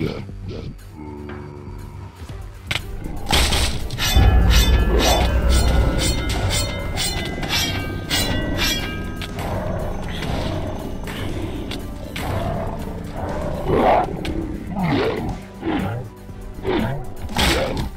Yeah. yeah. again.